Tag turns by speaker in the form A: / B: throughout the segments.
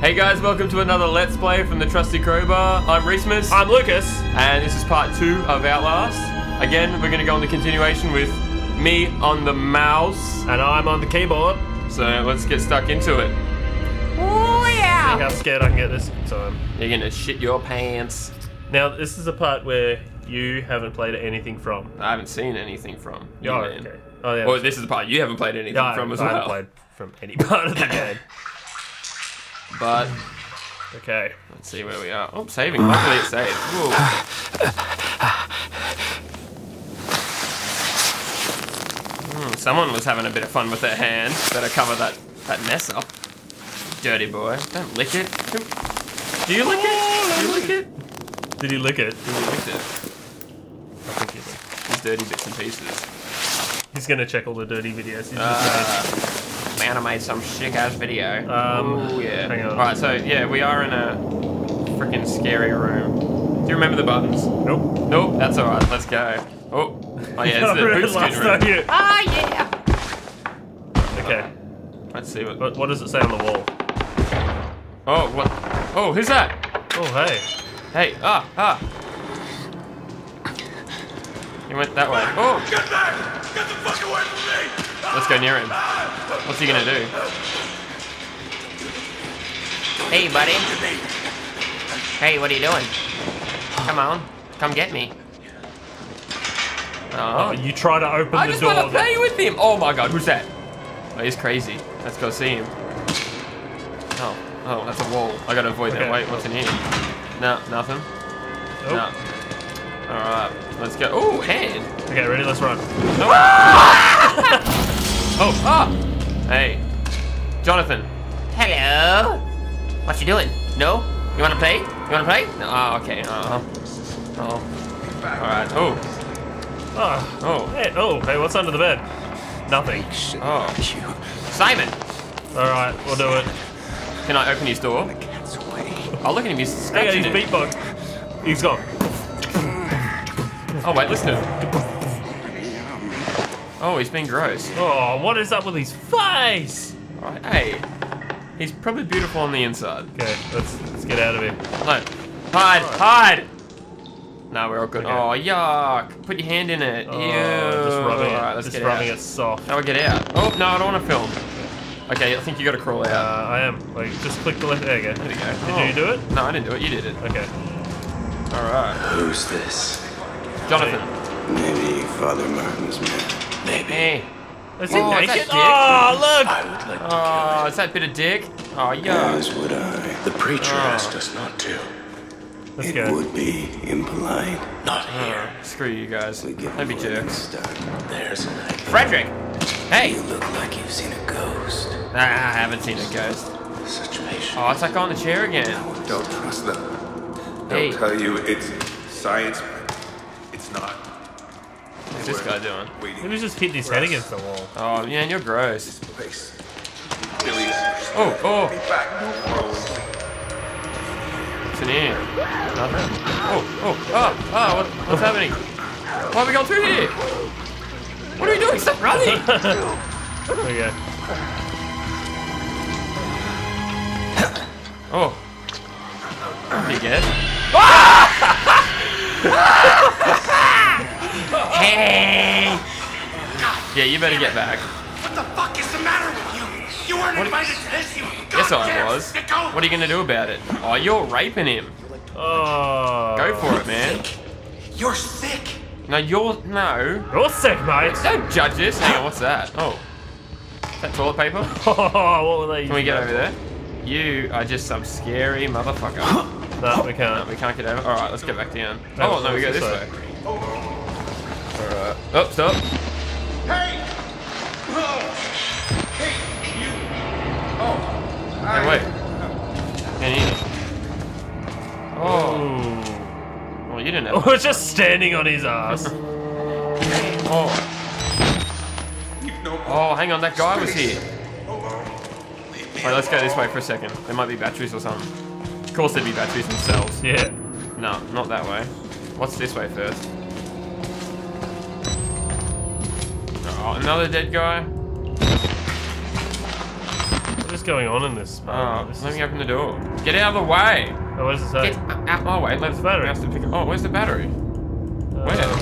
A: Hey guys, welcome to another Let's Play from the Trusty Crowbar. I'm RhysMus,
B: I'm Lucas.
A: and this is part two of Outlast. Again, we're gonna go on the continuation with me on the mouse.
B: And I'm on the keyboard.
A: So let's get stuck into it.
B: Oh yeah! See how scared I can get this time.
A: You're gonna shit your pants.
B: Now this is a part where you haven't played anything from.
A: I haven't seen anything from. you,
B: Oh,
A: man.
B: okay. Oh yeah.
A: Or this is the part you haven't played anything
B: yeah,
A: from as
B: I
A: well.
B: haven't played from any part of the game.
A: But
B: Okay.
A: let's see where we are. Oh, saving. Luckily it saved. Hmm, someone was having a bit of fun with their hand. Better cover that, that mess up. Dirty boy. Don't lick it. Do you lick it? Do you lick it?
B: Did he lick it?
A: Do you lick it?
B: I think he did.
A: These dirty bits and pieces.
B: He's gonna check all the dirty videos. He's
A: Uh, man, I made some sick ass video.
B: Um,
A: oh yeah.
B: hang on.
A: Alright, so yeah, we are in a freaking scary room. Do you remember the buttons?
B: nope.
A: Nope, that's alright, let's go. Oh, oh yeah, it's the boot
B: last
A: skin
B: time
A: room.
B: you.
A: Ah, yeah!
B: Okay.
A: Let's see what.
B: What, what does it say on the wall?
A: Oh, what? Oh, who's that?
B: Oh hey.
A: Hey, ah, ah. He went that way. Oh,
C: Get back! Get the fuck away from me!
A: let's go near him. What's he gonna do? Hey, buddy. Hey, what are you doing? Come on, come get me.
B: Oh,
A: Oh,
B: you try to open
A: I
B: the
A: just
B: door.
A: want to play with him. Oh my god, who's that? Oh, he's crazy. Let's go see him. Oh, oh, that's a wall. I gotta avoid that. Wait, what's in here? No, nothing.
B: Nope.
A: No. All right, let's go. Oh, hand.
B: Okay, ready? Let's run.
A: Oh, ah. Hey, Jonathan. Hello. What you doing? No? You wanna play? You wanna play? No. Oh, okay. Uh, oh. All right. Oh.
B: Oh.
A: Oh.
B: Hey, oh, hey, what's under the bed? Nothing.
A: Oh. Simon,
B: All right, we'll do it.
A: can I open his door? Oh, look at him. He's
B: Hang on,
A: scratching
B: he's beatbox. He's gone.
A: Oh wait, listen to him. Oh, he's being gross.
B: Oh, what is up with his face?
A: Alright, hey. He's probably beautiful on the inside.
B: Okay, let's let's get out of here.
A: No. Hide! Hide! No, we're all good.
B: Okay.
A: Oh, yuck. Put your hand in it.
B: Oh,
A: Ew.
B: just rubbing
A: Alright,
B: it.
A: let's
B: Just
A: get
B: rubbing
A: out.
B: it soft.
A: Now we get out. Oh, no, I don't want to film. Okay, I think you gotta crawl
B: Uh,
A: out.
B: I am. Like, just click the left. There you go.
A: there we go.
B: Did
A: Oh.
B: you do it?
A: No, I didn't do it. You did it.
B: Okay.
A: Alright.
C: Who's this?
A: Jonathan.
C: Maybe Father Martin's man. Maybe.
A: Hey.
B: Is he
A: Oh, is that
B: naked?
A: dick?
B: Oh, look!
C: I would like to
A: Oh, is that bit of dick? Oh,
C: kill
A: yuck.
C: As would I. The preacher
A: Oh.
C: asked us not to.
B: Let's
C: it
B: go.
C: would be impolite. Not oh, here.
A: Oh, screw you guys.
C: We give
A: Don't be
C: him a little
A: jerks.
C: There's an idea.
A: Frederick! Hey!
C: You look like you've seen a ghost.
A: Nah, I haven't seen a ghost.
C: Such patience.
A: Oh, it's like on the chair again.
D: Don't trust them. They'll
A: Hey.
D: tell you it's science, but it's not.
A: What's this guy doing?
D: Waiting
B: He was just hitting his head against the wall.
A: Oh, man, you're gross.
D: Place.
A: Oh, oh.
D: Be back. Don't worry.
A: What's in here? Nothing. Oh, oh, ah, ah, what, what's happening? Why are we going through here? What are we doing? Stop running!
B: There you go.
A: Oh. What did you get? hey! Yeah, you better get back.
E: What the fuck is the matter with you? You weren't invited to this, you
A: Yes, I
E: goddamn
A: was.
E: sicko!
A: What are you gonna do about it? Oh, you're raping him.
B: Oh.
A: Go for it, man.
E: You're sick!
A: No, you're no.
B: You're sick, mate.
A: Don't judge this. Hang on, what's that? Oh, is that toilet paper?
B: Oh, what were they?
A: Can we get over there? You are just some scary motherfucker.
B: No, we can't.
A: we can't get over. All right, let's get back down.
B: No,
A: Oh no, we go
B: this
A: this
B: way.
A: way. All right. Oh, stop.
D: Hey! Oh! Hey, you! Oh!
A: Hey, wait. Can't eat it. Oh,
B: Ooh.
A: well, you didn't have.
B: We're just standing on his ass.
A: Oh, oh, hang on, that guy was here.
D: Leave me
A: Wait, let's go this way for a second. There might be batteries or something. Of course, there'd be batteries themselves.
B: Yeah.
A: No, not that way. What's this way first? Oh, another dead guy.
B: We're going on in this?
A: Oh,
B: This
A: let
B: is-
A: me open the door. Get out of the way.
B: oh, what does it say?
A: Get out my way. Let's
B: battery?
A: to pick up. Oh, where's the battery? Where?
B: Uh,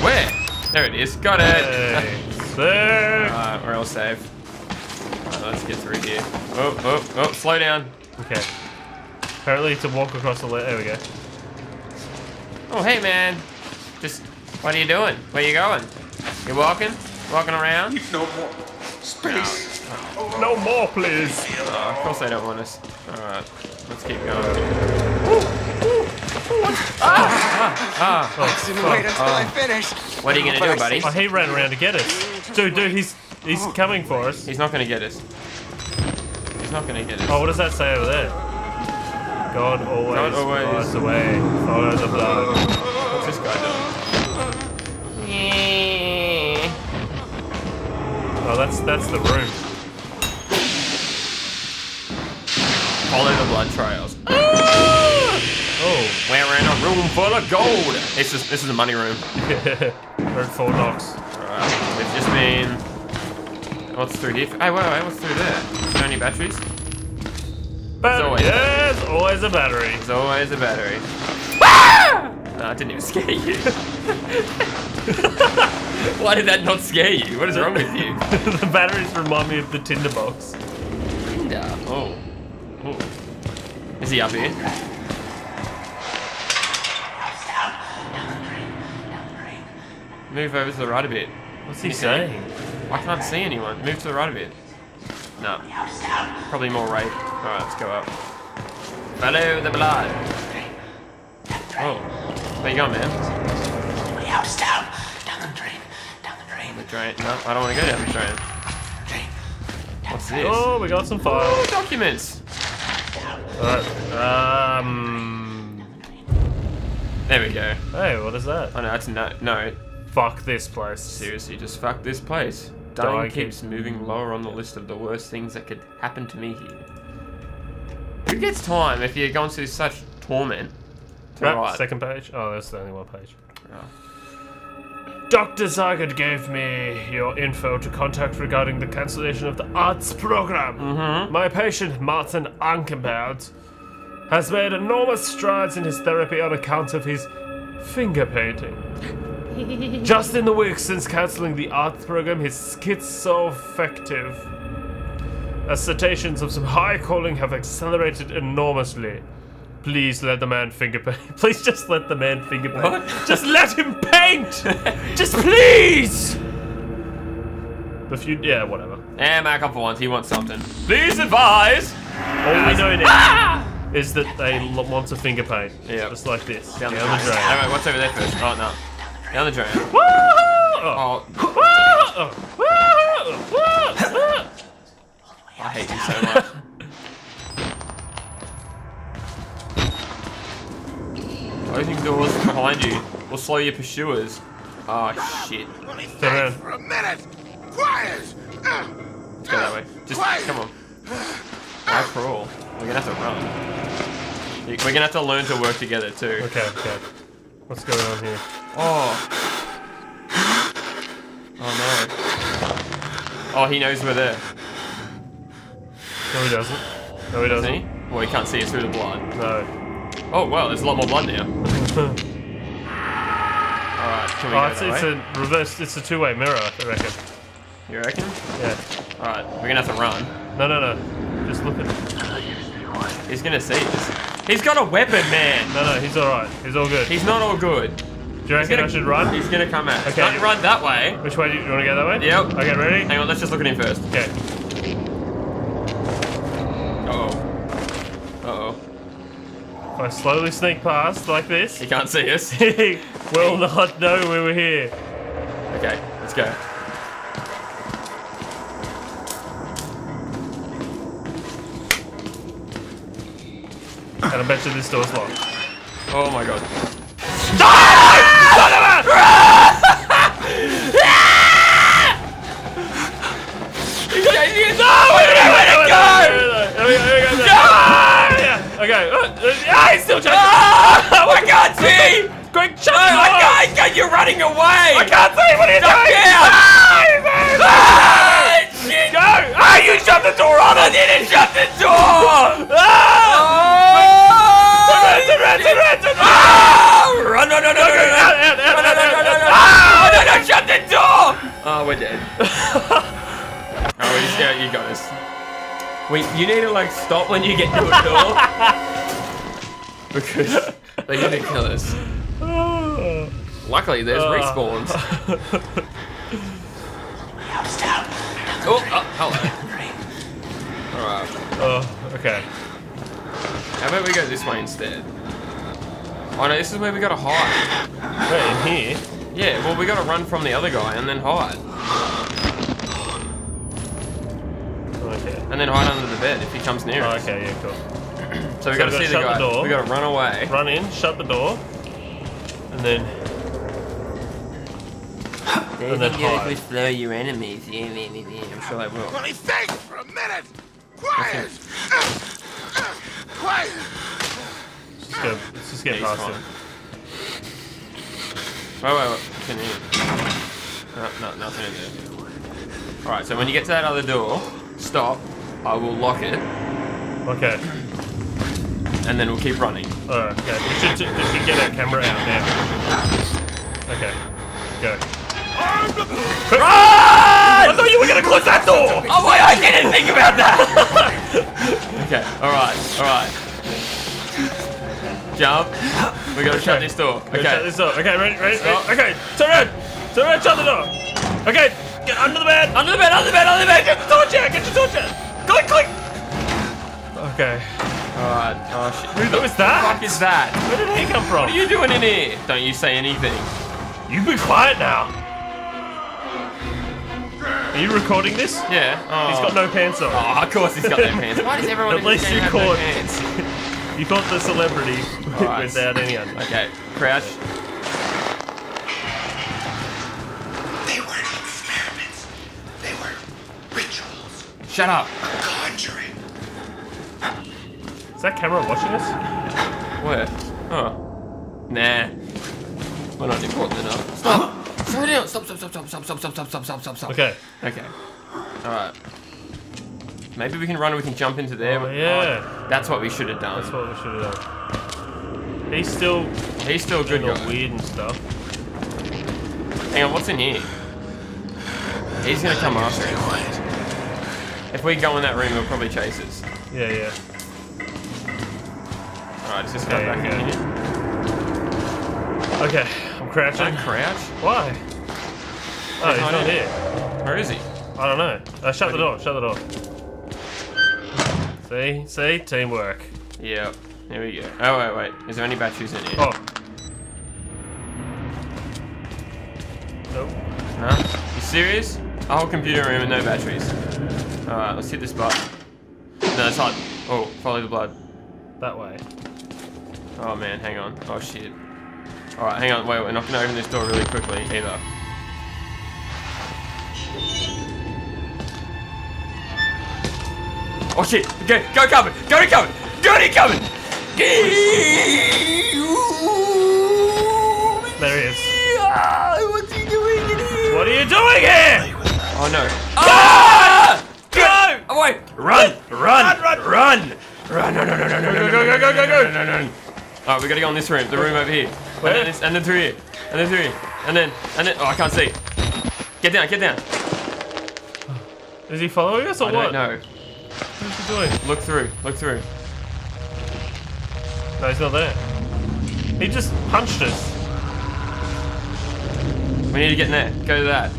A: Where? There it is. Got it.
B: Hey, sick.
A: Alright, we're all safe. Alright, let's get through here. Oh, oh, oh, slow down.
B: Okay. Apparently to walk across the there we go.
A: Oh, hey, man. Just, what are you doing? Where you going? You walking? Walking around?
D: No more space.
B: No more, please.
A: Oh, of course they don't want us. Alright, let's keep going. Ah,
B: Oh,
E: Wait
B: fuck.
E: until I finish.
A: what are you gonna do, buddy?
B: Oh, he ran around to get us. Dude, dude, he's he's coming for us.
A: He's not gonna get us. He's not gonna get us.
B: Oh, what does that say over there? God always,
A: God always-
B: guides the way, follow the blood. Oh, that's that's the room.
A: Follow the blood trails. Ah!
B: Oh,
A: We're in a room full of gold. This is this is a money room.
B: we're at Fort Knox.
A: Alright, we've just been. What's through here? Hey, wait, wait, what's through there? Is there any batteries?
B: Battery.
A: always-
B: Yes, always a battery.
A: There's always a battery. No, ah! ah, I didn't even scare you. Why did that not scare you? What is wrong with you?
B: the batteries remind me of the tinderbox.
A: Yeah. Oh. Oh. Is he up here? Move over to the right a bit.
B: What's he
A: You see?
B: saying?
A: I can't see anyone. Move to the right a bit. No. Probably more right. Alright, let's go up. Follow the blood. Oh. Where you going, man?
C: House down. Down the drain. Down the drain.
A: The drain. No, I don't want to go down the. Drain. What's this?
B: Oh, we got some files.
A: Documents.
B: Alright. Um.
A: There we go.
B: Hey, what is that?
A: Oh no, that's no. No.
B: Fuck this place.
A: Seriously, just fuck this place.
B: Dying
A: Dying
B: keeps-
A: keeps moving lower on the list of the worst things that could happen to me here. Who gets time if you're going through such torment? To
B: Right, second page. Oh, that's the only one page.
A: Oh.
B: Dr. Zagat gave me your info to contact regarding the cancellation of the arts program.
A: Mm-hmm.
B: My patient, Martin Ankenbert, has made enormous strides in his therapy on account of his finger painting. Just in the weeks since cancelling the arts program, his schizoaffective assertions of some high calling have accelerated enormously. Please let the man finger paint. Please just let the man finger paint.
A: What?
B: Just let him paint! just please! The few, yeah, whatever.
A: Eh, and back up for once, he wants something. Please advise!
B: All we know now ah! is that they want to finger paint.
A: Yep.
B: Just like this.
A: Down,
B: Down,
A: the
B: the
A: drain. Alright, what's over there first? Oh, no. Down the drain.
B: Woo!
A: Oh,
B: Woo!
A: I hate you so much. Closing doors behind you will slow your pursuers. Oh, shit.
E: Let me
B: Turn around.
E: for a minute. Quiet.
A: Let's go that way. Just,
E: Quiet.
A: come on. Why crawl? We're gonna have to run. We're gonna have to learn to work together too.
B: Okay, okay. What's going on here?
A: Oh. Oh no. Oh, he knows we're there.
B: No, he doesn't. No, he
A: Does
B: doesn't.
A: he? Well, he can't see us through the blood.
B: No.
A: Oh, well, there's a lot more blood now. Alright, can we
B: Oh,
A: go
B: it's, it's
A: way?
B: a reverse. It's a two-way mirror, I reckon.
A: You reckon?
B: Yeah.
A: Alright, we're gonna have to run.
B: No, no, no. Just look at it.
A: He's gonna see us. He's got a weapon, man!
B: No, no, he's all right. He's all good.
A: He's not all good.
B: Do you reckon
A: gonna,
B: I should run?
A: He's gonna come us.
B: Okay.
A: Don't run that way.
B: Which way do you, you want to go that way?
A: Yep.
B: Okay, ready?
A: Hang on, let's just look at him first.
B: Okay.
A: Uh-oh. Uh-oh.
B: If I slowly sneak past like this,
A: He can't see us.
B: he will not know we were here.
A: Okay, let's go.
B: And I bet you this door's locked.
A: Oh my god.
B: Ah, he's still chasing.
A: Ah! I can't see!
B: Quick, shut
A: No,
B: the door.
A: I can't! You're running away!
B: I can't see. What are you
A: Duck
B: doing?
A: down!
B: Ah, he's there.
A: Ah! Shit!
B: Go! Ah, you shut the door on
A: I didn't shut the door!
B: Ah! Turn around, turn around, turn around, turn around.
A: Ah! Run, no, no, no, no, no, no.
B: Out, out, out,
A: No, no,
B: out,
A: no,
B: out,
A: no, no,
B: out.
A: no. Ah! No, no, shut the door! Oh, we're dead. oh, we just, yeah, you got us. Wait, you need to like stop when you get to a door. because they're gonna kill us. Luckily, there's
B: Ah.
A: respawns.
C: Out.
A: Oh, oh, hello.
C: Train.
A: Alright.
B: Oh, okay.
A: How about we go this way instead? Oh no, this is where we gotta hide.
B: Wait, in here?
A: Yeah, well we gotta run from the other guy and then hide.
B: Okay.
A: And then hide under the bed if he comes near
B: Oh,
A: us.
B: okay, yeah, cool.
A: So we
B: So
A: gotta
B: gotta
A: see the
B: shut the
A: guy.
B: door.
A: We gotta run away.
B: Run in, shut the door, and then and then hide.
A: slow your enemies. Yeah, yeah, yeah, yeah. I'm sure they will.
E: Let me think for a minute. Quiet. Quiet.
B: Let's just go. Let's just get
A: Yeah,
B: past him.
A: Wait, wait, wait. Can you? No, no, nothing in there. Alright, so when you get to that other door, stop. I will lock it,
B: Okay.
A: And then we'll keep running.
B: Alright. Okay. We should, we should get our camera out now. Okay. Go.
A: Run!
B: I thought you were gonna close that door.
A: Oh wait, I didn't think about that. okay, all right, all right. Jump. We gotta shut this door.
B: Okay. Shut this door. Okay. Ready? Ready? Ready? Okay. Turn around. Turn around. Shut the door. Okay. Get under the bed.
A: Under the bed, under the bed, under the bed.
B: Get the torch out. Get the torch out. Click, click. Okay.
A: All right. Oh shit.
B: Who was
A: What
B: that?
A: is that?
B: Where did he come from?
A: What are you doing in here? Don't you say anything.
B: You be quiet now. Are you recording this?
A: Yeah. Oh.
B: He's got no pants on.
A: Oh, of course he's got no pants. Why does everyone
B: At
A: in this
B: least you
A: have no
B: caught-
A: pants?
B: You caught the celebrity
A: Alright.
B: without any under.
A: Okay, crouch.
C: They weren't experiments. They were rituals.
A: Shut up.
C: Conjuring.
B: Is that camera watching us?
A: Where? Oh. Nah. We're not important enough. Stop. Slow down. Stop, stop, stop, stop, stop, stop, stop, stop, stop, stop, stop, stop.
B: Okay.
A: Okay. Alright. Maybe we can run and we can jump into there.
B: Oh, yeah.
A: Oh, that's what we should have done.
B: That's what we should have done. He's still
A: He's still good guy.
B: weird and stuff.
A: Hang on, what's in here? He's gonna come after us. If we go in that room, he'll probably chase us.
B: Yeah, yeah.
A: Alright, let's just go
B: Okay,
A: back in here.
B: Okay, I'm crouching.
A: Don't crouch.
B: Why? Oh, he's
A: not
B: here.
A: Where is he?
B: I don't know. Uh, shut the door. Shut the door. See? See? Teamwork.
A: Yep. Here we go. Oh, wait, wait. Is there any batteries in here?
B: Oh. Nope.
A: Huh? You serious? A whole computer room and no batteries. Alright, let's hit this button. No, it's hot. Oh, follow the blood.
B: That way.
A: Oh man, hang on. Oh shit. Alright, hang on. Wait, we're not gonna open this door really quickly either. Oh shit! Go, go cover! Go to cover! Go to cover!
B: There he is.
A: What's he doing in here?
B: What are you doing here?
A: Oh no. Ah!
B: Go!
A: Oh wait! Run! Run! Run! Run! Run! No! No! No! No! No! No!
B: Go, go, go, go, go, go.
A: No! No! Alright, we gotta go in this room. The room over here.
B: Where?
A: And then, this, and then through here. And then through here. And then and then. Oh, I can't see. Get down! Get down!
B: Is he following us or
A: I
B: what?
A: don't know.
B: What's he doing?
A: Look through. Look through.
B: No, he's not there. He just punched us.
A: We need to get in there. Go to that.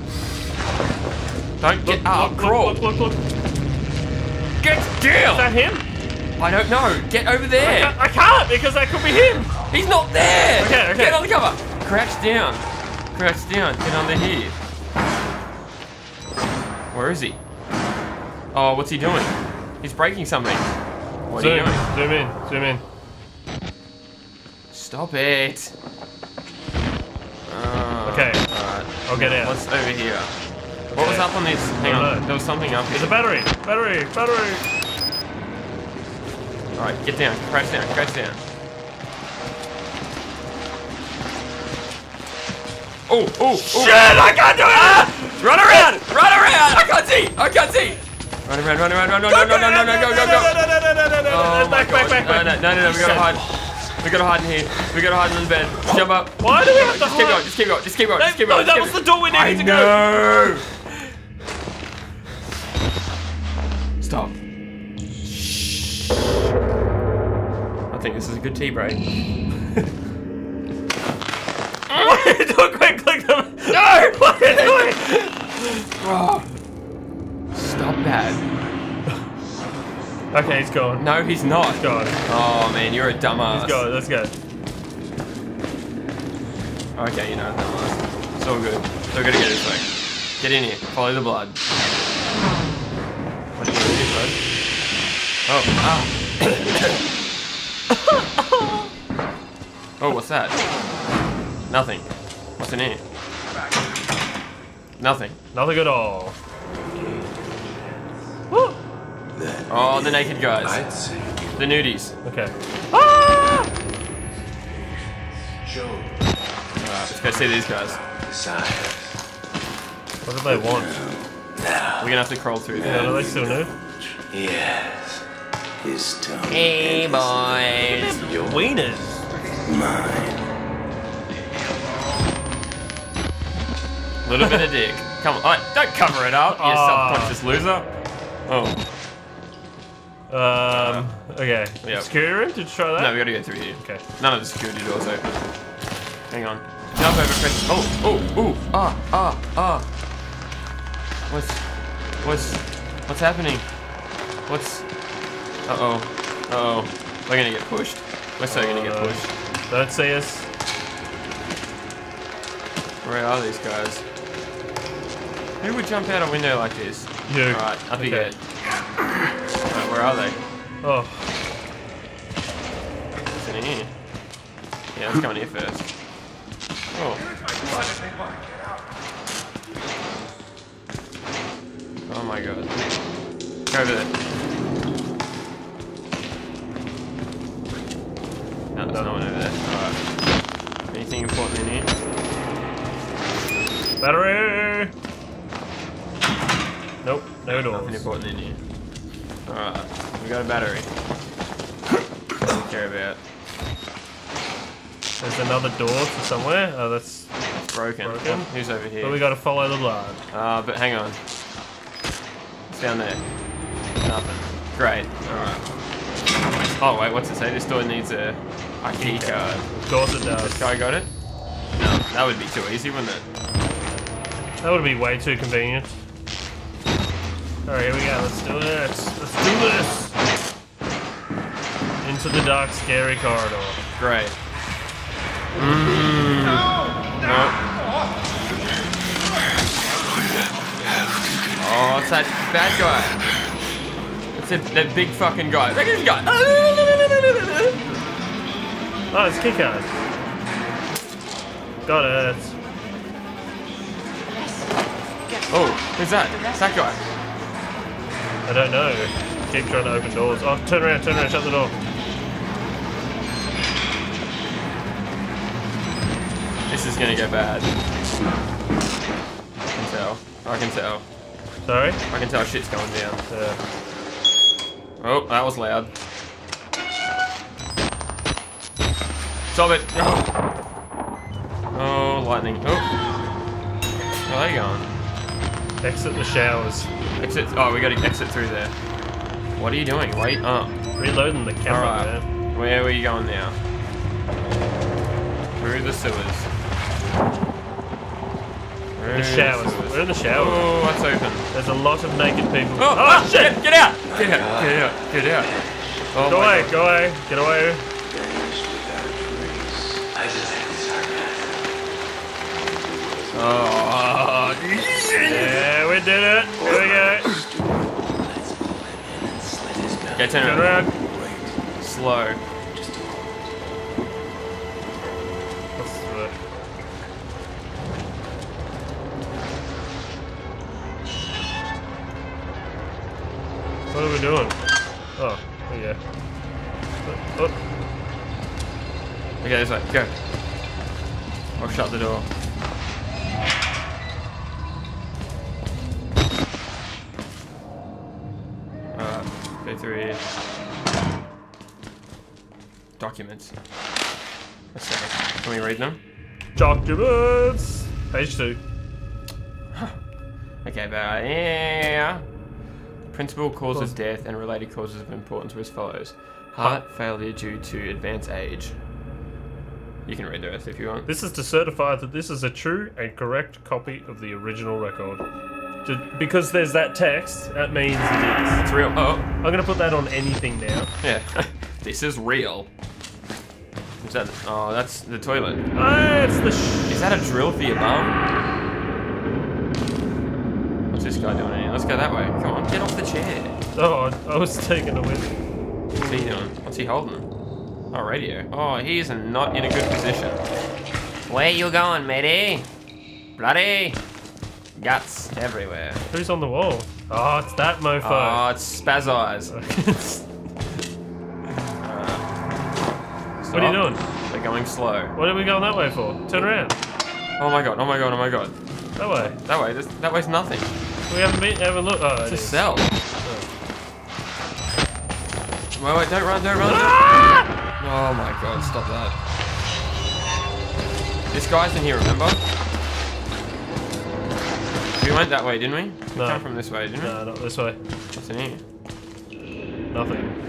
A: Don't get up.
B: look,
A: Crawl.
B: Look, look, look, look.
A: Get
B: Is that him?
A: I don't know. Get over there.
B: I can't because that could be him.
A: He's not there.
B: Okay, okay.
A: Get on the cover. Crouch down. Crouch down. Get under here. Where is he? Oh, what's he doing? He's breaking something. What are
B: zoom,
A: you doing?
B: zoom in, zoom in.
A: Stop it. Uh,
B: Okay.
A: Alright.
B: I'll get out.
A: What's over here? What was up on this? Hang on.
B: know.
A: There was something up
B: There's a battery, battery, battery.
A: Alright, get down. Crouch down. Crouch down. Oh, oh, oh.
B: Shit, I can't do it!
A: Run around! Run around! I can't see! I can't see! Run around, run around, run, run, run, run, run, run, run, go, go, go. Oh my god. No, no, no, no, we gotta hide. We gotta hide in here. We gotta hide in the bed. Jump up.
B: Why do we have to
A: Just keep going, just keep going, just keep going, just keep
B: No,
A: going.
B: that
A: just
B: was the door we needed to go.
A: Stop. Think this is a good tea break.
B: Don't quick click them.
A: No!
B: What are you doing?
A: Oh. Stop that.
B: Okay, he's gone.
A: No, he's not.
B: Gone.
A: Oh man, you're a dumbass.
B: He's gone. Let's go.
A: Okay, you know, dumbass. It's all good. So we're gonna get this way. Get in here. Follow the blood. What are you gonna do, bud? Oh, ah. Oh, what's that? Nothing. What's in here? Nothing.
B: Nothing at all. Woo!
A: Oh, the naked guys. The nudies.
B: Okay.
D: Joe
A: Alright, let's go see these guys.
D: decides.
B: What do they want?
A: We're gonna have to crawl through
B: Yeah,
A: there.
B: do they still nude?
C: Yes. His tongue.
A: Hey, boys.
C: Your
B: Wieners.
C: mine.
A: Little bit of dick. Come on. Oh, don't cover it up, you
B: Ah.
A: self-conscious loser. Oh,
B: Um. Okay.
A: Yeah.
B: Security room. Did you try that?
A: no, we gotta go through here.
B: Okay.
A: None of the security doors open. Hang on. Jump over, press. Oh, oh, ooh, ah, ah, ah. What's, what's, what's happening? What's, uh oh, uh oh. We're gonna get pushed. We're so gonna get
B: Uh,
A: pushed.
B: Don't see us.
A: Where are these guys? Who would jump out a window like this?
B: You.
A: Alright, up you
B: Okay.
A: get. Alright, where are they?
B: Oh.
A: What's in here? Yeah, let's go in here first. Oh. Oh my god. Go over there. No, there's no one over there. Alright. Anything important in here?
B: Battery. Nope. No door.
A: Nothing
B: doors.
A: important in here. Alright. We got a battery. Don't care about.
B: There's another door to somewhere. Oh, that's.
A: Broken.
B: Broken?
A: Who's over here?
B: But we gotta follow the blood.
A: Uh, but hang on. It's down there. Nothing. Great. Alright. Oh, wait, what's it say? This door needs a, a key card.
B: Of course it does.
A: This guy got it? No, that would be too easy, wouldn't it?
B: That would be way too convenient. Alright, here we go. Let's do it. Let's do this. Into the dark, scary corridor.
A: Great. Mm. No. Oh, it's that bad guy. It's a, that big fucking guy. Look at this guy.
B: Oh, it's keycard. Got it.
A: Oh, who's that? Guy.
B: I don't know. Keep trying to open doors. Oh, turn around, turn around, shut the door.
A: This is gonna go bad. I can tell. I can tell.
B: Sorry?
A: I can tell shit's going down.
B: Yeah.
A: Oh, that was loud. Stop it! Oh, oh lightning. Oh. Where are they going?
B: Exit the showers.
A: Exit. Oh, we gotta exit through there. What are you doing? Wait up.
B: Reloading the camera, man.
A: Where are you going now? Through the sewers. Through
B: The showers.
A: sewers.
B: We're in the showers.
A: Oh, what's open?
B: There's a lot of naked people.
A: Oh,
B: oh ah, shit!
A: Get out! Get out! Get out! Get out! Oh
B: Go away,
A: God.
B: go away, get away.
A: Oh,
B: Yeah, we did it. Here we go.
C: Let's pull him in and slit his belly.
A: Okay, turn around. Slow.
C: Just a little.
B: What's the... What are we doing? Oh, oh yeah. Oh, oh.
A: Okay, this way. Go. I'll shut the door. Through here. Documents. Let's see. Can we read them?
B: Documents. Page two.
A: Okay, but uh, yeah. Principal causes death and related causes of importance were as follows: heart failure due to advanced age. You can read the rest if you want.
B: This is to certify that this is a true and correct copy of the original record. Ju- Because there's that text, that means it is.
A: It's real. Oh,
B: I'm gonna put that on anything now.
A: yeah. this is real. Is that? Oh, that's the toilet.
B: Ah, it's the sh-
A: Is that a drill for your bum? What's this guy doing here? Let's go that way. Come on, get off the chair.
B: Oh, I was taking a whiff.
A: What's he doing? What's he holding? Oh, radio. Oh, he's not in a good position. Where you going, matey? Bloody guts everywhere.
B: Who's on the wall? Oh, it's that mofo.
A: Oh, it's Spaz Eyes.
B: Uh, what are you doing?
A: They're going slow.
B: What are we going that way for? Turn around.
A: Oh my god, oh my god, oh my god.
B: That way.
A: That way, this, that way's nothing.
B: We haven't been, haven't looked. Oh,
A: It's a
B: is.
A: cell. Oh. Wait, wait, don't run, don't run. Ah! Oh my god, stop that. This guy's in here, remember? We went that way, didn't we? We
B: No.
A: Come from this way, didn't we?
B: No, not this way.
A: What's in here?
B: Nothing.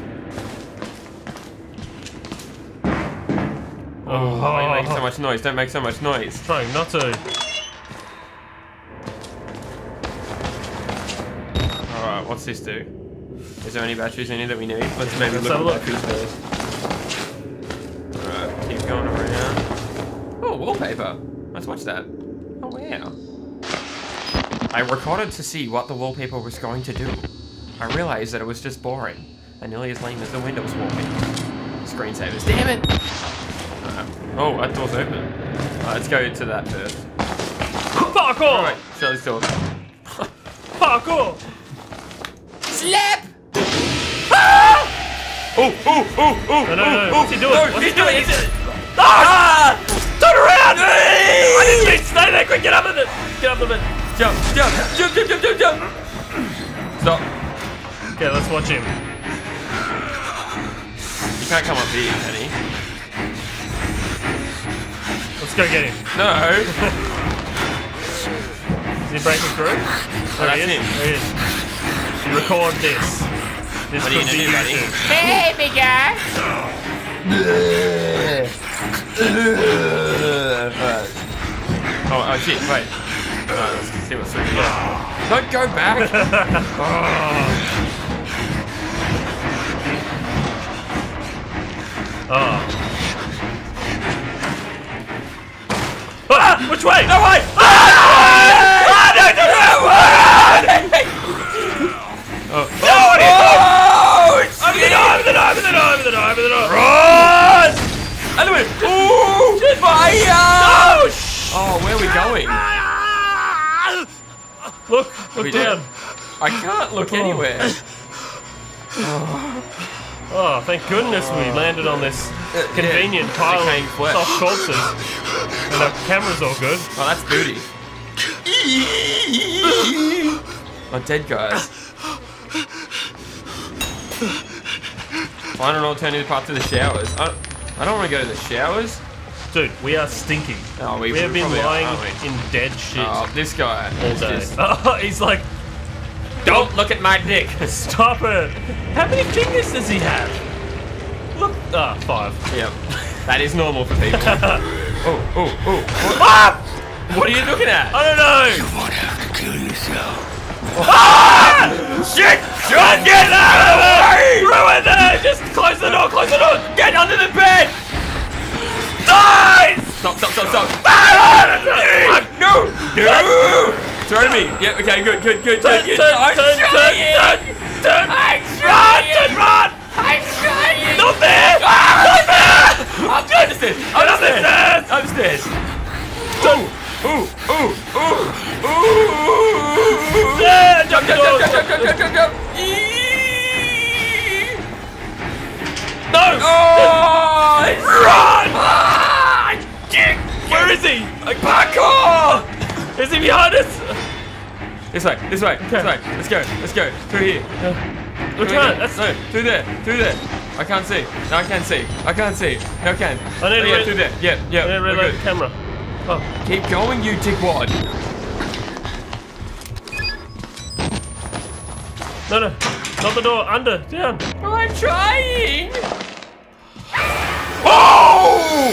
A: Oh, why are you making oh. so much noise? Don't make so much noise.
B: Trying not to.
A: Alright, what's this do? Is there any batteries in here that we need? Let's maybe
B: Let's
A: look at
B: look.
A: batteries first. Alright, keep going around. Oh, wallpaper. Let's watch that. Oh, wow. I recorded to see what the wallpaper was going to do. I realized that it was just boring, and nearly as lame as the Windows wallpaper. Screensavers, damn it! Alright. Oh, that door's open. Alright, let's go to that first.
B: Fuck off!
A: Alright, shut this door.
B: Fuck off!
A: Slap! Ah! Oh, oh, oh, oh,
B: No, no, no,
A: oh,
B: what's he doing?
A: No,
B: What's
A: he's
B: he
A: doing
B: doing?
A: it. Ah! Turn around! I didn't mean
B: Stay there, quick, get up in it! Get up in it!
A: Jump, jump, jump, jump, jump, jump, jump. Stop.
B: Okay, let's watch him.
A: You can't come up here, can he?
B: Let's go get him.
A: No.
B: Is he breaking through? There
A: that's
B: he is.
A: him.
B: There he is. You record this. This
A: What are you
B: could
A: gonna
B: be
A: do, buddy?
B: YouTube.
A: Hey, big guy. oh, oh shit, wait. Alright, let's see what's through here. Don't go back!
B: Oh. Ah! Which way? No way! Ah! no, no, no!
A: Oh,
B: No, what are you doing?
A: oh,
B: Over the door, over the door, over the door, over the door, over the door.
A: Run! Anyway, ooh, fire!
B: Oh, sh-
A: Oh, where are we going?
B: Look, oh, look
A: We
B: down.
A: did. I can't look anywhere.
B: Oh, oh, thank goodness we landed on this uh, convenient
A: yeah,
B: pile of soft corpses. And our camera's all good.
A: Oh, that's booty. oh, dead guys. Find an alternative path to the showers. I, I don't want to go to the showers.
B: Dude, we are stinking.
A: Oh, we,
B: We have been lying
A: aren't we?
B: in dead shit
A: Oh, this guy.
B: all day.
A: just-
B: Oh, he's like,
A: don't look at my dick.
B: stop it. How many fingers does he have? Look, ah, five.
A: yep. That is normal for people. oh, oh, oh. What,
B: Ah!
A: what are you looking at?
B: I don't know.
A: Yeah, okay, good, good, good,
B: Turn,
A: good.
B: turn,
A: I'm
B: turn, turn,
A: trying.
B: turn, turn!
A: I'm
B: Run,
A: trying.
B: turn, run!
A: I'm trying.
B: Not there! Not there!
A: I'm trying to stairs.
B: Get up the stairs!
A: Upstairs. Ooh, ooh, ooh, ooh, ooh.
B: Yeah,
A: Jump,
B: jump,
A: jump, jump,
B: jump,
A: jump, jump, jump, jump.
B: No!
A: Oh,
B: Run!
A: Ah, dick.
B: Where is he?
A: Like parkour.
B: Is he behind us?
A: This way, this way, this way. Let's go, let's go. Through here. Through
B: one?
A: there.
B: That's-
A: no, through there, through there. I can't see. No, I can't see. I can't see. No, I can.
B: I need
A: oh,
B: to
A: yeah, through there. Yeah, yeah.
B: Yeah, reload the camera. Oh,
A: Keep going, you dickwad.
B: no, no. Not the door. Under. Down.
A: Oh, I'm trying. Oh!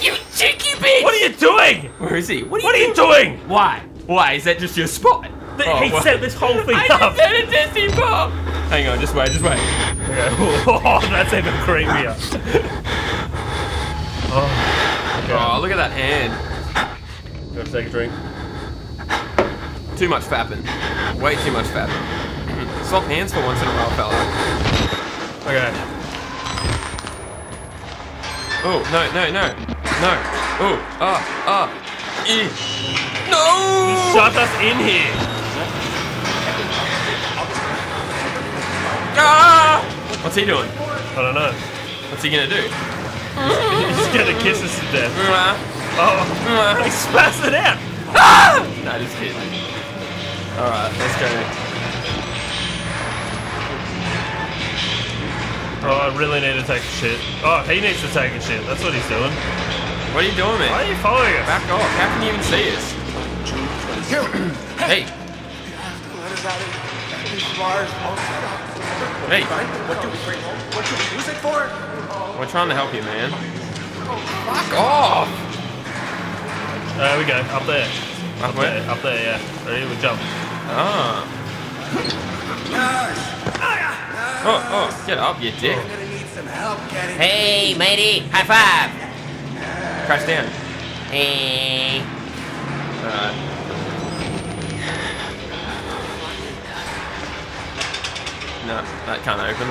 A: You cheeky bitch!
B: What are you doing?
A: Where is he? What are,
B: What are
A: you
B: you doing?
A: Why? Why? Is that just your spot? Oh,
B: he
A: what?
B: set this whole thing
A: I
B: up.
A: just said a testing bomb. Hang on, just wait, just wait.
B: Okay. Oh, that's even creepier. oh,
A: Oh, look at that hand.
B: gotta take a drink.
A: Too much fapping. Way too much fapping. Swap hands for once in a while, fella.
B: Okay.
A: Oh, no, no, no. No. Oh, ah, ah. E. No!
B: Shut us in here.
A: Ah! What's he doing?
B: I don't know.
A: What's he gonna do?
B: He's gonna kiss us to death.
A: Mwah,
B: Oh,
A: mwah.
B: he spazzed it out.
A: Ah! No, just kidding. Alright, let's go.
B: Oh, I really need to take a shit. Oh, he needs to take a shit. That's what he's doing.
A: What are you doing,
B: Why
A: man?
B: are you following us?
A: Back off. How can you even see us? Hey,
E: Let us out of these bars.
A: hey.
E: What do we what do we use it for?
A: We're trying to help you, man. Fuck off!
B: There we go. Up there.
A: Up
B: There,
A: where?
B: up there, yeah. Ready? We jump.
A: Ah. Oh, oh, get up, you dick.
E: I'm gonna need some help getting.
A: Hey, matey, high five. Crash down. Hey. Alright. No, that can't open.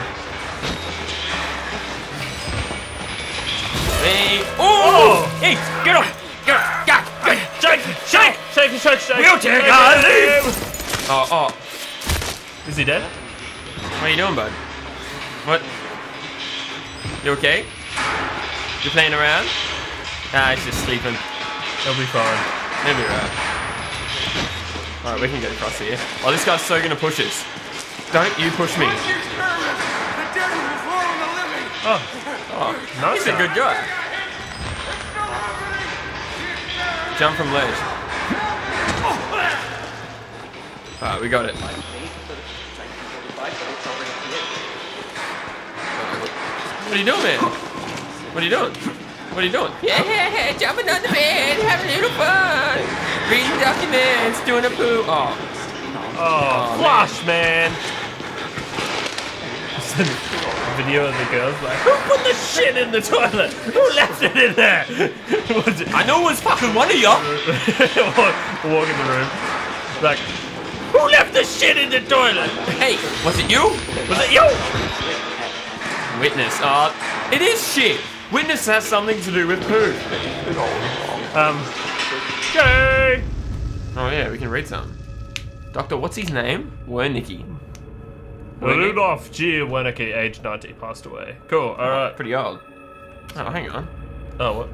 A: Hey. Oh! Hey, get up! Get up! Get up! Get up!
B: Shake! Shake! Shake! Shake! Shake!
A: Wheelchair
B: Shake,
A: guy,
B: shake.
A: Oh, oh.
B: Is he dead?
A: What are you doing, bud? What? You okay? You playing around? Ah, he's just sleeping.
B: He'll be fine.
A: He'll be right. Alright, we can get across here. Oh, this guy's so gonna push us. Don't you push me.
E: What's your experiment? I dare you before on the living.
B: Oh,
A: Oh,
B: Nice
A: he's a good guy. Jump from ledge. Alright, we got it. What are you doing, man? What are you doing? What are you doing? Yeah, jumping on the bed, having a little fun. Reading documents, doing a poo. Oh,
B: oh, oh flush, man. Video of the girls like, who put the shit in the toilet? Who left it in there?
A: I know it was fucking one of you.
B: walk, walk in the room. Like, who left the shit in the toilet?
A: Hey, was it you?
B: Was it you?
A: Witness. Uh, it is shit. Witness has something to do with poo.
B: Um, okay.
A: Oh yeah, we can read some. Doctor, what's his name? Wernicke.
B: Rudolph G. Wernicke, age 90, passed away. Cool, alright.
A: Pretty old. Oh, hang on.
B: Oh, what?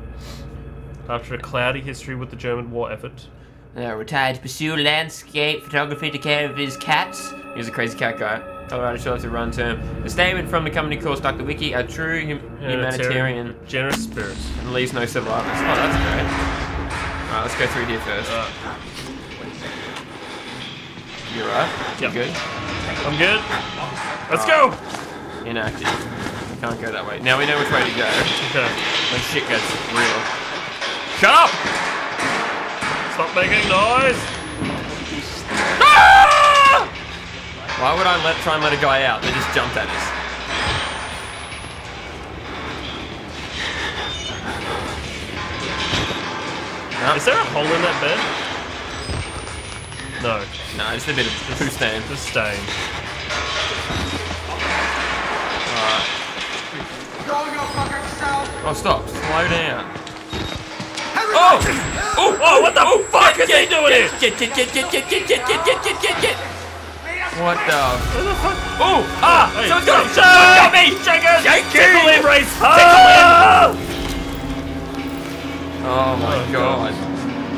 B: After a cloudy history with the German war effort.
A: Uh, retired to pursue landscape photography to care of his cats. He was a crazy cat guy. Colorado Shores to run term. The statement from the company calls Dr. Wiki a true hum- humanitarian
B: Generous spirit.
A: and leaves no survivors. Oh, that's great. Alright, let's go through here first.
B: Uh,
A: You right? You
B: Yep.
A: good?
B: I'm good. Let's go!
A: Inactive. Can't go that way. Now we know which way to go.
B: Okay.
A: When shit gets real. Shut up!
B: Stop making noise!
A: Ah! Why would I let try and let a guy out? They just jumped at us.
B: Is there a hole in that bed? No,
A: no, just a bit of poo stain.
B: just staying.
A: Alright.
E: Go go fuck yourself.
A: Oh, stop. Slow down.
E: Oh!
A: Oh!
B: Oh, what the fuck is he doing here?
A: Get, get, get, get, get, get, get, get, get, get, get, get. What the?
B: Fuck?
A: Oh! Ah!
B: Hey,
A: Someone's got
B: stop,
A: Someone's got me!
B: Shake it!
A: Shake
B: Tickle
A: it!
B: him, Rhys!
A: Tickle
B: him!
A: Oh my
B: Oh,
A: god.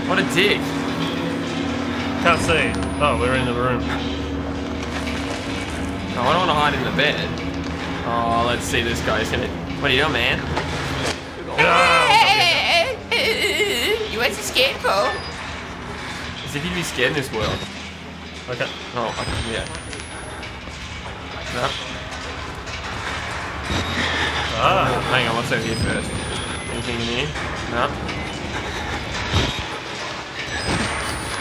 A: What a dick.
B: Can't see. Oh, we're in the room.
A: Oh, I don't want to hide in the bed. Oh, let's see this guy's gonna. What are you doing, man? You ain't so scared, Paul. As if you'd be scared in this world.
B: Okay.
A: Oh, okay, yeah. No.
B: Ah.
A: Hang on, what's over here first? Anything in here? No.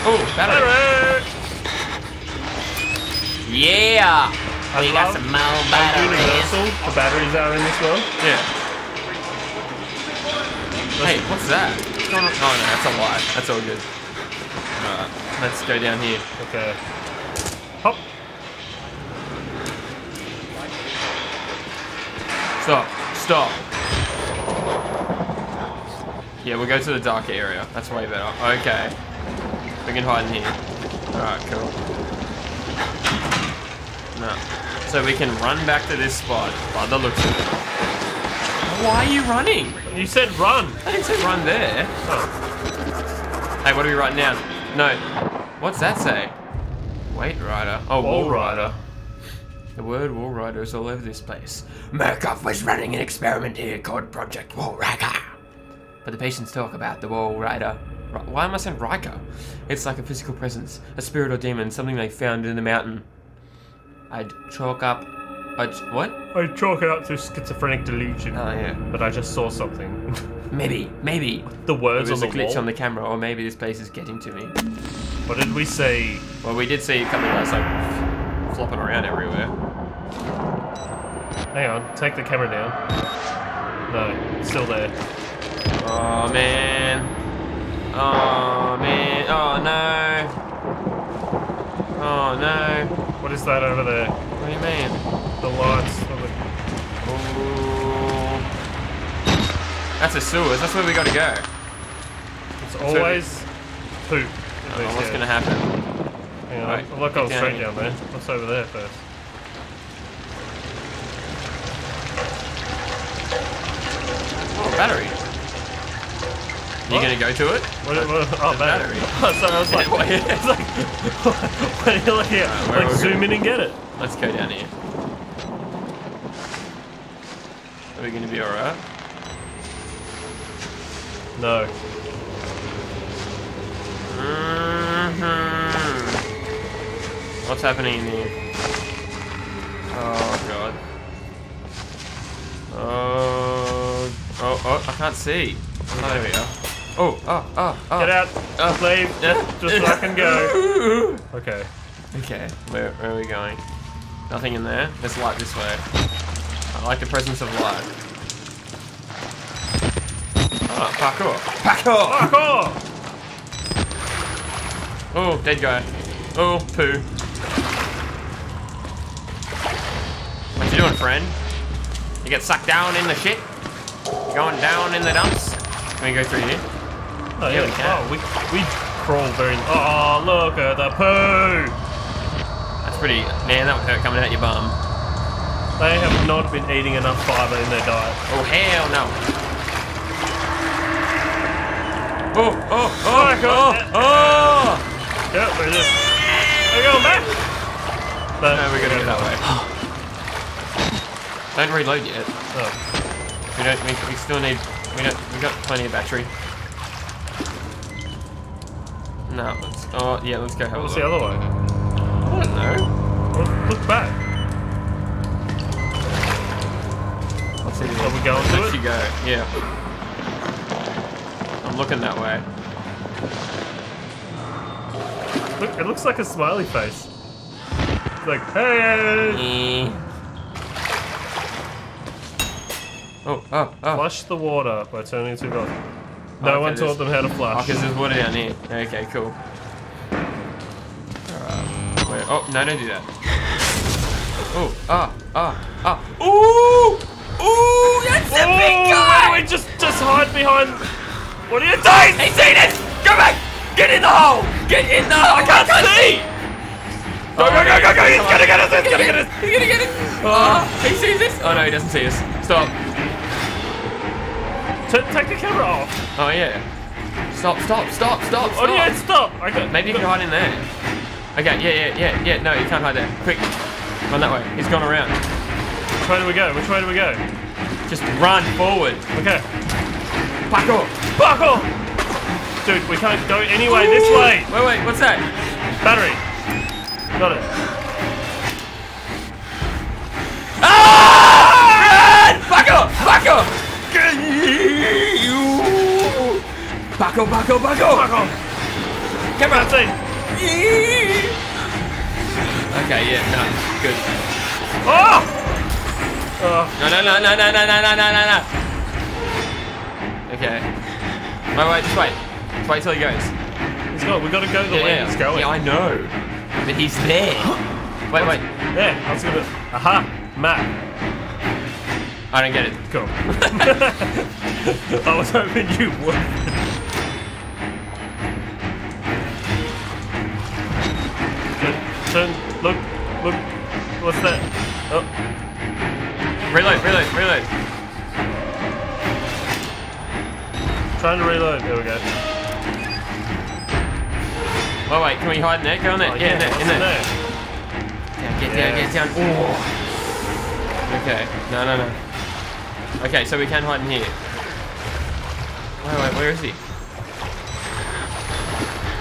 A: Oh, battery.
B: Alright.
A: Yeah!
B: I
A: we got some more batteries.
B: universal the batteries are in this world.
A: Yeah. Hey, what's that? What's going on? Oh no, that's a lie. That's all good. Alright, let's go down here.
B: Okay. Hop.
A: Stop. Stop. Yeah, we'll go to the dark area. That's way better. Okay. We can hide in here. Alright, cool. No. So we can run back to this spot by the looks of it. Why are you running?
B: You said run.
A: I didn't say run there. Oh. Hey, what are we writing down? No. What's that say? Wait, Rider. Oh,
B: Wall
A: Walrider.
B: Rider.
A: The word Walrider is all over this place. Murkoff was running an experiment here called Project Walrider. But the patients talk about the Walrider. Why am I saying Riker? It's like a physical presence, a spirit or demon, something they found in the mountain. I'd chalk up. I'd, what?
B: I chalk it up to schizophrenic delusion.
A: Oh, yeah.
B: But I just saw something.
A: Maybe, maybe.
B: the words on
A: a
B: the
A: glitch
B: wall.
A: on the camera, or maybe this place is getting to me.
B: What did we see?
A: Well, we did see a couple of guys like flopping around everywhere.
B: Hang on. Take the camera down. No, it's still there.
A: Oh man. Oh man. Oh no. Oh no.
B: What is that over there?
A: What do you mean?
B: The lights. of the-
A: Ooh. That's a sewers. That's where we gotta go.
B: It's always poop. in
A: Oh, what's gonna happen?
B: Hang on.
A: Right,
B: going
A: get
B: straight
A: down
B: down there. What's over there first?
A: Oh, battery. You
B: What?
A: gonna go to it?
B: What, what, oh,
A: The
B: battery.
A: battery.
B: Sorry, I was like,
A: What?
B: it's like, what are you at?
A: where
B: like, zoom
A: going?
B: in and get it.
A: Let's go down here. Are we gonna be alright?
B: No.
A: hmm What's happening in here? Oh god. Oh, oh, oh! I can't see. Oh, there we go. Oh, oh, oh, oh.
B: Get out.
A: Oh.
B: Leave. Just so I can go. Okay.
A: Okay, where, where are we going? Nothing in there. There's light this way. I like the presence of light. Oh, parkour. Parkour!
B: Parkour!
A: Oh, dead guy. Oh, poo. What you doing, friend? You get sucked down in the shit? Going down in the dumps? Can we go through here?
B: Oh,
A: Yeah, we can.
B: Oh, we, we crawl very... Oh, look at the poo!
A: That's pretty... Man, that would hurt coming out your bum.
B: They have not been eating enough fiber in their diet.
A: Oh, hell no. Oh, oh, oh,
B: Oh, God.
A: oh, oh!
B: Yep, we're just... We're going back! But,
A: No, we're gonna go that way. Don't reload yet.
B: Oh.
A: We don't. We, we still need. We don't. We got plenty of battery. No. Let's. Oh yeah. Let's go have
B: What's the other way?
A: I don't know.
B: Well, look back.
A: Let's see.
B: Are we going to it?
A: you go. Yeah. I'm looking that way.
B: Look, it looks like a smiley face. It's like, hey!
A: Eh. Oh, oh, oh.
B: Flush the water by turning it to gold. No
A: Okay,
B: one taught them how to
A: Oh,
B: flush.
A: because there's water down here. Okay, cool. Alright. Wait, oh, no, don't do that. Oh, ah, ah, ah. Ooh! Ooh, that's a
B: oh,
A: big guy!
B: don't we just, just hide behind... What are you doing?
A: Hey, see this? Go back! Get in the hole! Get in the hole! I can't, see! Go, go, go, go, go! He's gonna get us! He's gonna get us! He's gonna get us! Oh, he sees this? Oh, no, he doesn't see us. Stop.
B: T- take the camera off.
A: Oh, yeah. Stop, stop, stop, stop,
B: Oh, yeah,
A: stop.
B: stop. Okay.
A: Maybe you can hide in there. Okay, yeah, yeah, yeah, yeah. No, you can't hide there. Quick. Run that way. He's gone around.
B: Which way do we go? Which way do we go?
A: Just run forward.
B: Okay.
A: Paco.
B: Buckle! Dude, we can't go anyway. This way.
A: Wait, wait, what's that?
B: Battery. Got it.
A: Ah! Run! Paco! Paco! Paco, Paco, Paco!
B: Buckle.
A: Come on.
B: That's it.
A: Okay, yeah, no, good.
B: Oh! Oh,
A: No, no, no, no, no, no, no, no, no, no, no. Okay. Wait, wait, just wait. Just wait till he goes.
B: he's got. We got to go the way
A: yeah,
B: he's going.
A: yeah, I know. But he's there. Wait, wait.
B: Yeah, I was gonna. Aha, map.
A: I don't get it.
B: Cool. I was hoping you would. Turn, look, look. What's that? Oh,
A: Reload, reload, reload.
B: trying to reload. There we go.
A: Wait, wait, can we hide in there? Go in there.
B: Oh,
A: yeah, in there, in there.
B: there?
A: Down, get down,
B: Yes.
A: get down. Oh. Okay, no, no, no. Okay, so we can hide in here. Wait, wait, where is he?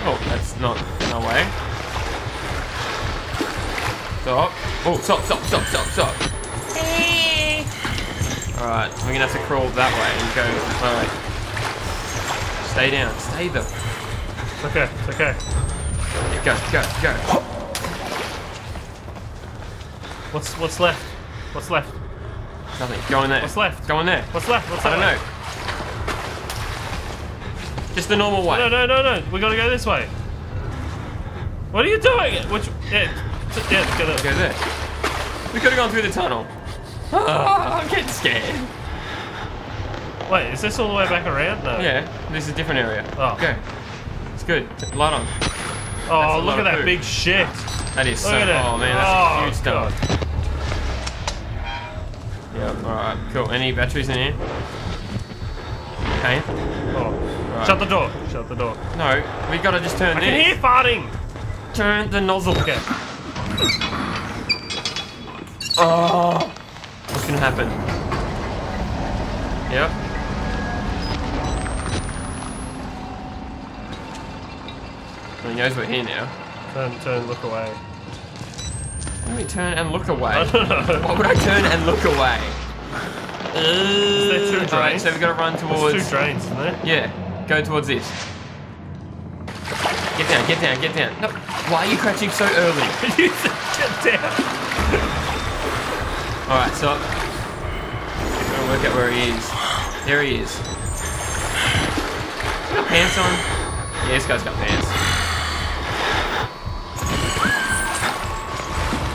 A: Oh, that's not no way. Stop. Oh, stop, stop, stop, stop, stop. Hey. Alright, we're gonna have to crawl that way and go. Alright. Stay down, stay there.
B: It's okay, it's okay.
A: Go, go, go.
B: What's what's left? What's left?
A: Nothing. Go in there.
B: What's left?
A: Go in there.
B: What's left? What's
A: I don't
B: that
A: know. Just the normal way.
B: way? No, no, no, no. We gotta go this way. What are you doing? Which? Yeah, yeah. Get it.
A: Go there. We could have gone through the tunnel. Ah, I'm getting scared.
B: Wait, is this all the way back around? No.
A: Yeah, this is a different area.
B: Oh.
A: Go. It's good. Light on.
B: Oh, look at that
A: poop.
B: big shit.
A: That is
B: Look
A: so.
B: at it.
A: Oh man, that's
B: Oh,
A: a huge.
B: God.
A: Yeah. All right. Cool. Any batteries in here? Okay.
B: Oh.
A: Right.
B: Shut the door. Shut the door.
A: No, we gotta just turn
B: I
A: this.
B: can hear farting.
A: Turn the nozzle.
B: Okay.
A: Oh. What's gonna happen? Yep. Well, he knows we're here now.
B: Turn, turn, look away.
A: Why don't turn and look away?
B: I don't know.
A: Why would I turn and look away?
B: there two drains?
A: so we've got to run towards.
B: There's two drains, isn't there?
A: Yeah, go towards this. Get down, get down, get down. No, why are you crouching so early?
B: you said get down.
A: Alright, so. Gotta work out where he is. There he is. He's got pants on? Yeah, this guy's got pants.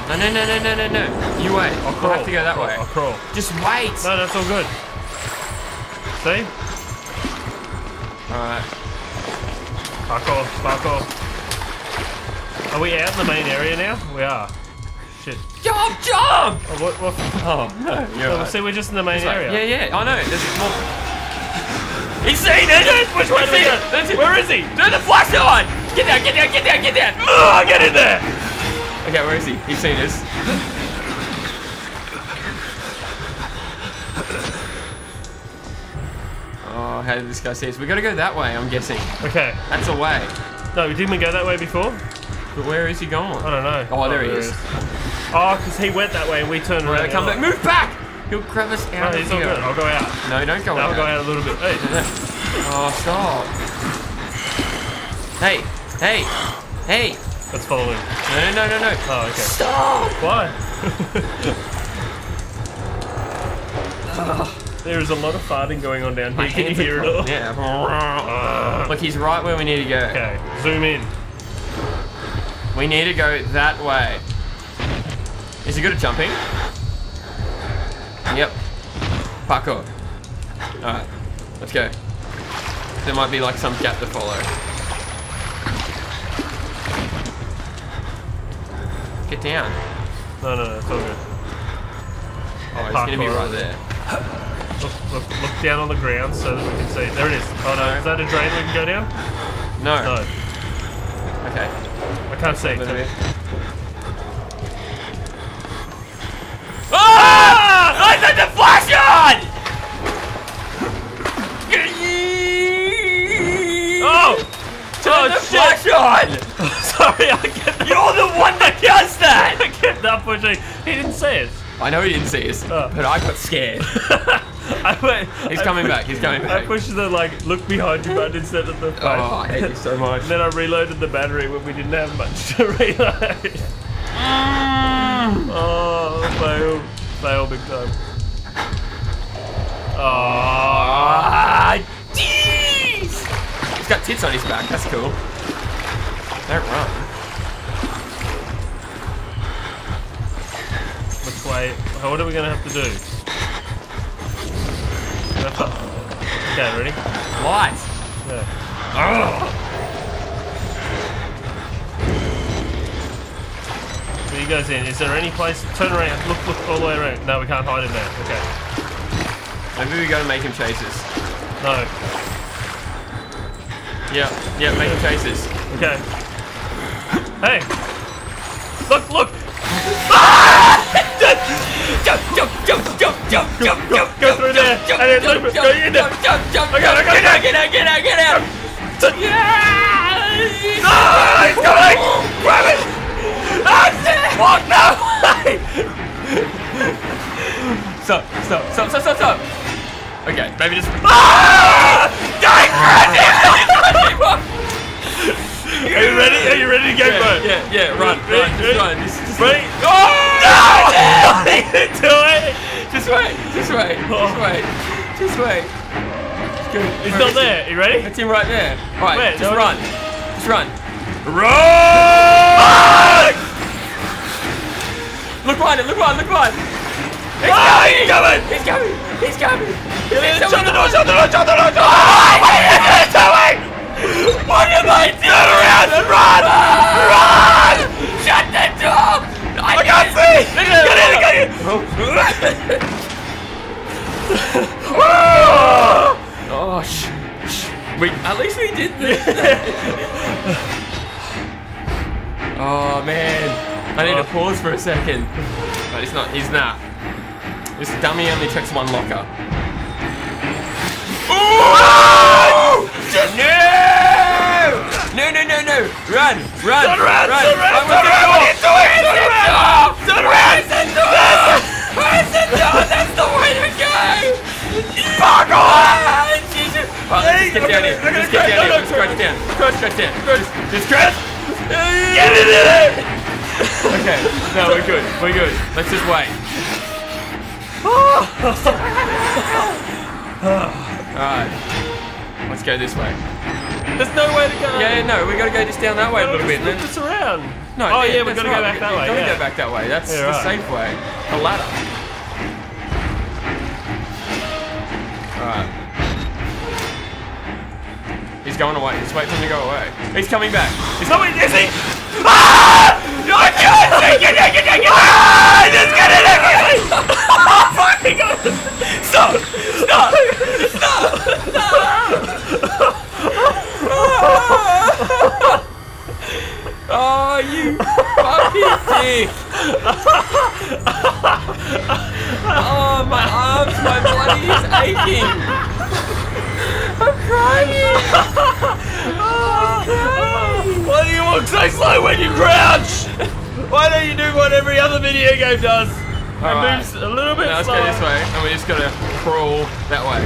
A: No, no, no, no, no, no, no. You wait. I'll
B: Crawl.
A: have to go that
B: I'll-
A: way.
B: I'll crawl.
A: Just wait.
B: No, that's all good. See?
A: Alright.
B: Fuck off, fuck off. Are we out in the main area now? We are. Shit.
A: Jump, jump!
B: Oh, what, what?
A: Oh, no. You're right.
B: see, we're just in the main
A: like-
B: area.
A: Yeah, yeah, I know. There's more. He's seen it! Which way
B: do we go?
A: That's it.
B: Where is he?
A: Turn the flashlight! Get down, get down, get down, get down!
B: Oh, get in there!
A: Okay, where is he? He's seen us. How this guy see us? We gotta go that way, I'm guessing.
B: Okay.
A: That's a way.
B: No, we didn't we go that way before?
A: But where is he going?
B: I don't know.
A: Oh, there he oh, is.
B: Oh, because he went that way and we turned around.
A: Right, come back. Move back! He'll grab us
B: No,
A: out
B: he's
A: of
B: all good. I'll go out.
A: No, don't go
B: I'll go out a little bit. Hey.
A: Oh, stop. Hey, hey, hey.
B: Let's follow him.
A: No, no, no, no, no.
B: Oh, okay.
A: Stop!
B: Why? there is a lot of farting going on down here. Can you hear it all?
A: Yeah. Look, he's right where we need to go.
B: Okay, zoom in.
A: We need to go that way. Is he good at jumping? Yep. Parkour. Alright, let's go. There might be like some gap to follow. Get down.
B: No, no, no, it's all good.
A: Oh, he's gonna be right there.
B: Look, look, look down on the ground so that we can see. There it is. Oh no, is that a drain we can go down?
A: No.
B: No,
A: Okay.
B: I can't see.
A: A little. Ah! I set the flash on!
B: Oh!
A: Turn
B: Oh,
A: the
B: shit.
A: flash on!
B: Sorry, I kept,
A: You're the one that does that!
B: I kept up pushing. He didn't say it.
A: I know he didn't see us,
B: Oh.
A: but I got scared.
B: I went,
A: He's
B: I
A: coming
B: pu-
A: back, he's coming back.
B: I pushed the like look behind you button instead of the
A: Oh. I hate you so much.
B: And then I reloaded the battery when we didn't have much to reload. oh, fail. Fail big time. Oh,
A: Ah, jeez! He's got tits on his back, that's cool. Don't run.
B: which way? What are we gonna have to do? We have Okay, ready?
A: Light!
B: Yeah. So he goes in. Is there any place? Turn around. Look, look all the way around. No, we can't hide in there. Okay.
A: Maybe we gotta make him chase us.
B: No.
A: Yeah, yeah, make him chase us.
B: Okay. Hey. Look, look. There, and then loop it. Go in there.
A: jump, jump, jump,
B: I got it, I got
A: get
B: it.
A: out, get out, get out, get out! Yeah!
B: Ah, he's coming! Grab it! Ah! Walk now!
A: Stop, stop, stop, stop, stop, stop! Okay, maybe just.
B: ah! Going Are you ready? Are you ready to go,
A: Yeah,
B: bro?
A: yeah, yeah, run,
B: Ready,
A: run, just run. Just, just,
B: Ready?
A: Oh!
B: No! Do it!
A: Just wait, just wait, just wait, just wait. Good.
B: He's not there. You ready?
A: That's him right there. Alright,
B: Where?
A: just
B: No,
A: run. Just run.
B: Run!
A: Look behind him, look behind look behind. He's
B: Ah,
A: coming!
B: he's coming!
A: He's coming! He's coming!
B: Shut the door! Shut the door! Shut the door! Shut the door! What are you doing?
A: What am I doing?
B: Turn around and run! Ah! Run!
A: Shut the door!
B: I can't see! Get in! Get in!
A: Oh. Oh, sh- sh- we, at least we did this. oh, man. I need to oh. pause for a second. But it's not, he's not. This dummy only checks one locker. No! No, no, no, no! Run! Run! Run! Run with
B: Turn
A: the
B: around!
A: door!
B: What are you doing? Turn
A: get down here.
B: it, look at
A: Just get down here. Just crouch down. Crouch, crouch down. Just, crouch.
B: Get in there!
A: Okay. No, we're good. We're good. Let's just wait. Alright. Let's go this way.
B: There's no way to go.
A: Yeah, no, we gotta go just down that way a little bit.
B: Loop
A: Then.
B: us around.
A: No,
B: Oh yeah, we
A: that's
B: gotta
A: right.
B: go back that way.
A: Gotta
B: Yeah.
A: go back that way. That's
B: Yeah,
A: the safe way. A ladder. Alright. He's going away. Just wait for him to go away. He's coming back.
B: He's not is he? Ah! No, I can't! Get! Get in! Get in! Ah! Just get in! Get in! Oh, fucking God! Stop! Stop!
A: Oh, you fucking dick! Oh, my arms, my body is aching. I'm crying.
B: Why do you walk so slow when you crouch? Why don't you do what every other video game does? It
A: Alright.
B: moves a little bit
A: Now let's go this way, and we just gotta crawl that way.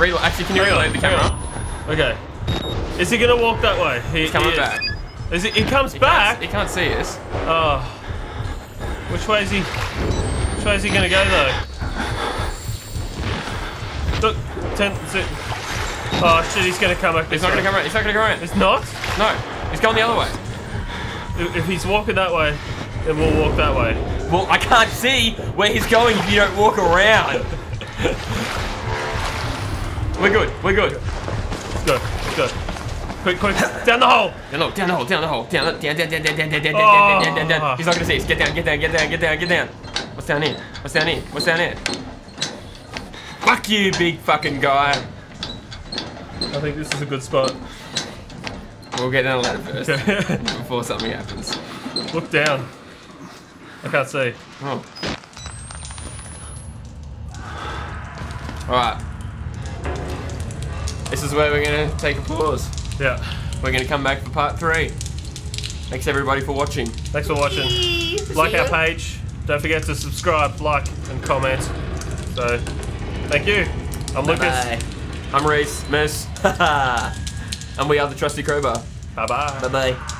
A: Reload. Actually, can you reload the camera?
B: Okay. Is he gonna walk that way? He,
A: He's coming
B: he
A: back.
B: Is he? He comes
A: He
B: back.
A: Can't, he can't see us.
B: Oh. Which way is he? Which way is he gonna go though? Look, ten. si- Oh shit! He's gonna come back.
A: He's not gonna come around. He's not gonna come around.
B: It's not.
A: No, he's going the other way.
B: If he's walking that way, then we'll walk that way.
A: Well, I can't see where he's going if you don't walk around. We're good. We're good.
B: Let's go. Let's go. Quick, quick! Down the hole.
A: Down the hole, down the hole, down the hole, down, down, down, down, down, down, down, down,
B: Oh.
A: down, down, down, down. He's not gonna see us. Get down, get down, get down, get down, get down. What's down here? What's down here? What's down here? Fuck you, big fucking guy.
B: I think this is a good spot.
A: We'll get down the ladder first before something happens.
B: Look down. I can't see.
A: Oh. Alright. This is where we're gonna take a pause.
B: Yeah.
A: We're gonna come back for part three. Thanks everybody for watching.
B: Thanks for watching. Like our page. Don't forget to subscribe, like, and comment. So, thank you. I'm Lucas.
A: Bye. I'm RhysMus. and we are the Trusty Crowbar.
B: Bye bye.
A: Bye bye.